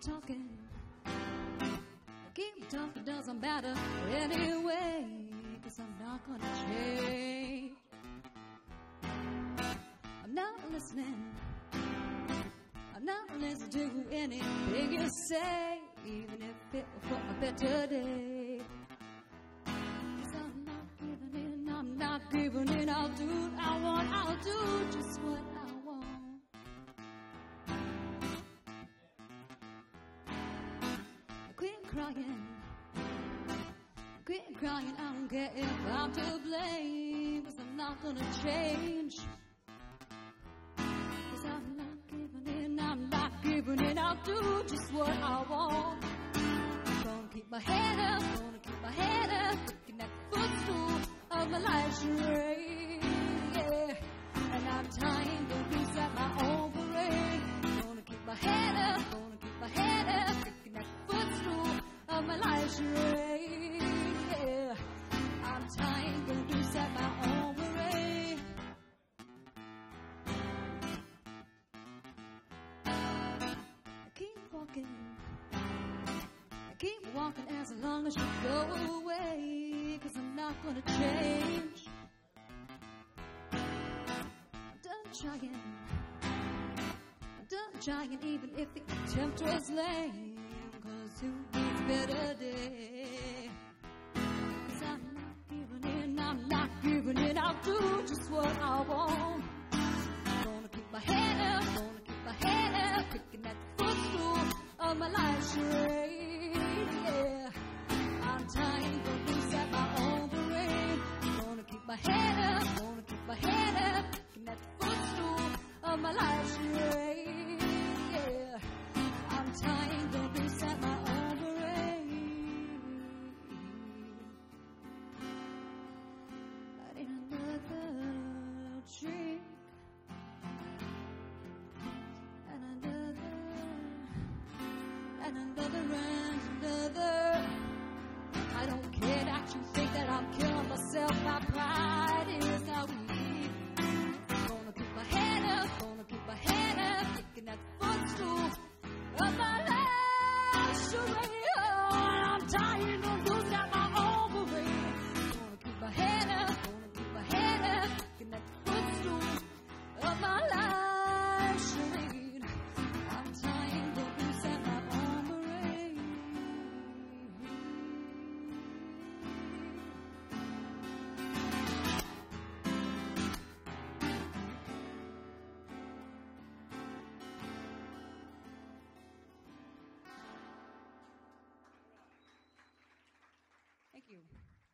talking. Keep talking doesn't matter anyway, cause I'm not gonna change. I'm not listening. I'm not listening to anything you say, even if it were for a better day. Cause I'm not giving in, I'm not giving in. I'll do what I want, I'll do crying. Quit crying, I don't care if I'm to blame. Cause I'm not gonna change. Cause I'm not giving in, I'm not giving in. I'll do just what I want. Walking as long as you go away. Cause I'm not gonna change. I'm done trying. I'm done trying even if the attempt was lame. Cause who needs better day? And another and another. I don't care that you think that I'm killing myself. Thank you.